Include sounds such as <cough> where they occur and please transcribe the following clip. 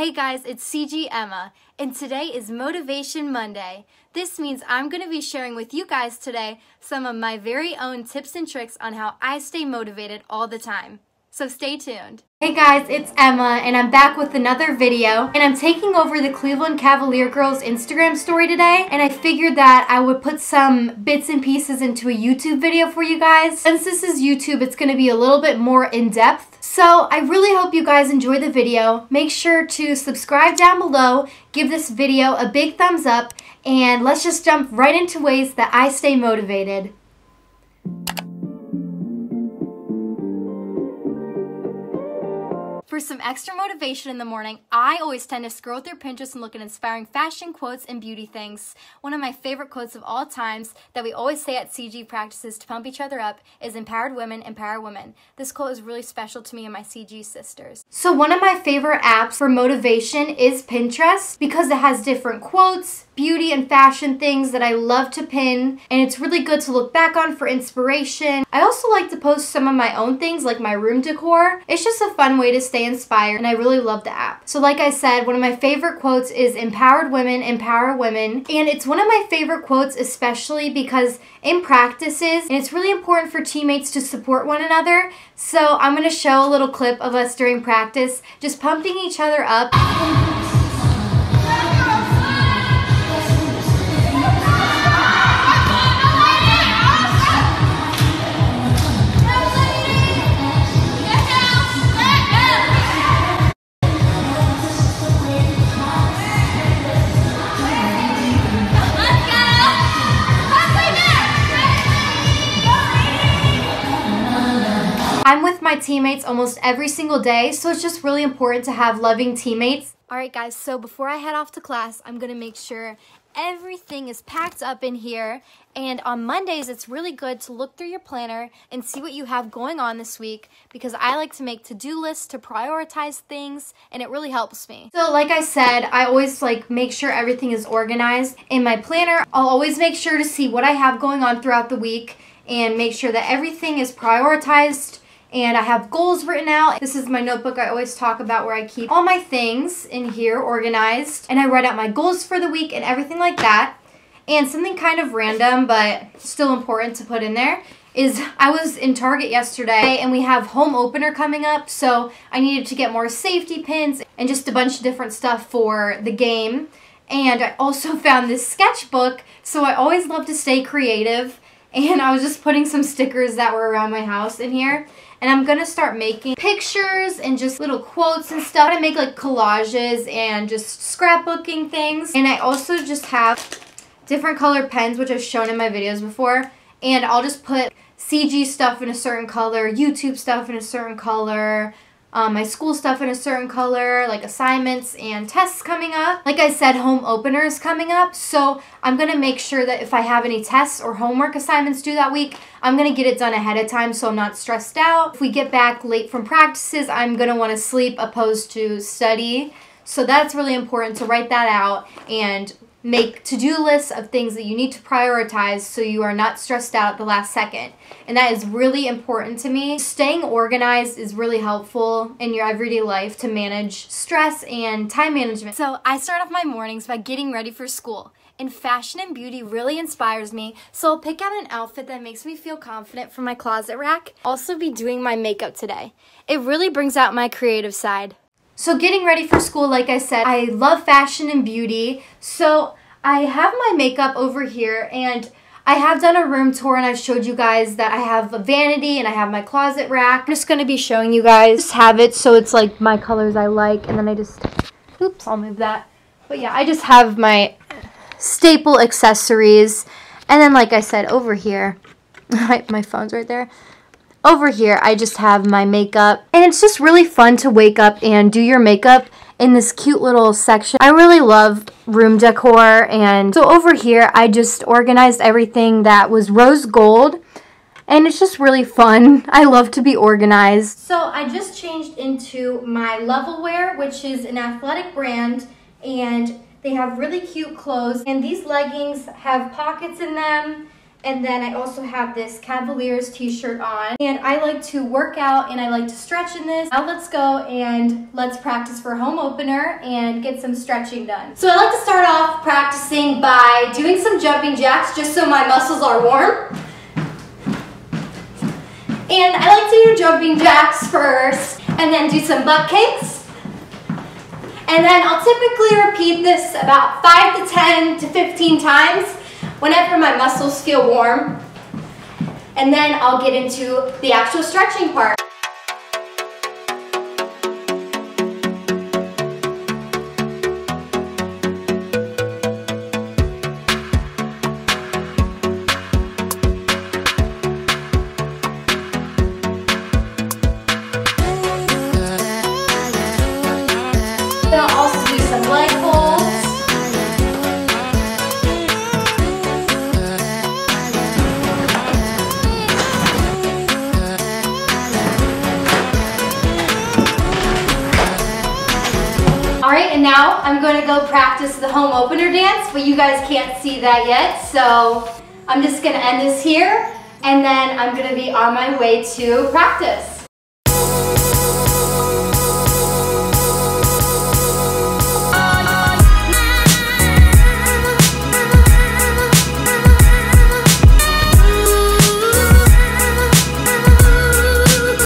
Hey guys, it's CG Emma, and today is Motivation Monday. This means I'm going to be sharing with you guys today some of my very own tips and tricks on how I stay motivated all the time. So stay tuned. Hey guys, it's Emma, and I'm back with another video, and I'm taking over the Cleveland Cavalier Girls Instagram story today, and I figured that I would put some bits and pieces into a YouTube video for you guys. Since this is YouTube, it's to be a little bit more in-depth, so I really hope you guys enjoy the video. Make sure to subscribe down below, give this video a big thumbs up, and let's just jump right into ways that I stay motivated. For some extra motivation in the morning, I always tend to scroll through Pinterest and look at inspiring fashion quotes and beauty things. One of my favorite quotes of all times that we always say at CG practices to pump each other up is empowered women empower women. This quote is really special to me and my CG sisters. So one of my favorite apps for motivation is Pinterest because it has different quotes, beauty and fashion things that I love to pin and it's really good to look back on for inspiration. I also like to post some of my own things like my room decor. It's just a fun way to stay inspired and I really love the app. So like I said, one of my favorite quotes is empowered women empower women and it's one of my favorite quotes especially because in practices and it's really important for teammates to support one another. So I'm going to show a little clip of us during practice just pumping each other up. My teammates almost every single day, so it's just really important to have loving teammates. Alright guys, so before I head off to class, I'm going to make sure everything is packed up in here. And on Mondays, it's really good to look through your planner and see what you have going on this week because I like to make to-do lists to prioritize things and it really helps me. So like I said, I always like make sure everything is organized in my planner. I'll always make sure to see what I have going on throughout the week and make sure that everything is prioritized and I have goals written out. This is my notebook I always talk about where I keep all my things in here organized and I write out my goals for the week and everything like that. And something kind of random but still important to put in there is I was in Target yesterday and we have home opener coming up so I needed to get more safety pins and just a bunch of different stuff for the game. And I also <laughs> found this sketchbook so I always love to stay creative and I was just putting some stickers that were around my house in here and I'm gonna start making pictures and just little quotes and stuff. I make like collages and just scrapbooking things. And I also just have different color pens, which I've shown in my videos before. And I'll just put CG stuff in a certain color, YouTube stuff in a certain color, um, my school stuff in a certain color, like assignments and tests coming up. Like I said, home opener is coming up, so I'm to make sure that if I have any tests or homework assignments due that week, I'm to get it done ahead of time so I'm not stressed out. If we get back late from practices, I'm want to sleep opposed to study. So that's really important to write that out and make to-do lists of things that you need to prioritize so you are not stressed out the last second. And that is really important to me. Staying organized is really helpful in your everyday life to manage stress and time management. So I start off my mornings by getting ready for school. And fashion and beauty really inspires me, so I'll pick out an outfit that makes me feel confident from my closet rack. Also be doing my makeup today. It really brings out my creative side. So getting ready for school, like I said, I love fashion and beauty. So I have my makeup over here and I have done a room tour and I've showed you guys that I have a vanity and I have my closet rack. I'm just going to be showing you guys Just have it so it's like my colors I like and then I just, oops, I'll move that. But yeah, I just have my staple accessories. And then like I said, over here, <laughs> my phone's right there over here, I just have my makeup. And it's just really fun to wake up and do your makeup in this cute little section. I really love room decor. And so over here, I just organized everything that was rose gold. And it's just really fun. <laughs> I love to be organized. So I just changed into my Levelwear, which is an athletic brand. And they have really cute clothes. And these leggings have pockets in them And then I also have this Cavaliers t-shirt on. And I like to work out and I like to stretch in this. Now let's go and let's practice for home opener and get some stretching done. So I like to start off practicing by doing some jumping jacks just so my muscles are warm. And I like to do jumping jacks first and then do some butt kicks. And then I'll typically repeat this about 5 to 10 to 15 times whenever my muscles feel warm. And then I'll get into the actual stretching part. I'm gonna go practice the home opener dance, but you guys can't see that yet, so I'm just gonna end this here, and then I'm gonna be on my way to practice.